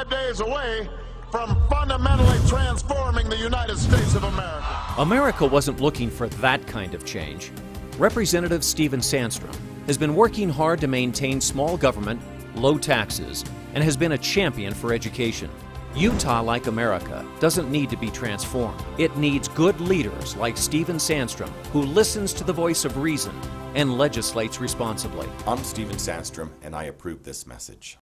five days away from fundamentally transforming the United States of America. America wasn't looking for that kind of change. Representative Stephen Sandstrom has been working hard to maintain small government, low taxes, and has been a champion for education. Utah, like America, doesn't need to be transformed. It needs good leaders like Stephen Sandstrom, who listens to the voice of reason and legislates responsibly. I'm Stephen Sandstrom, and I approve this message.